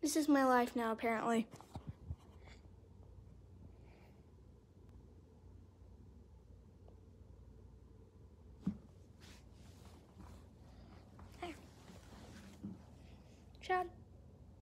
This is my life now, apparently. There. Chad.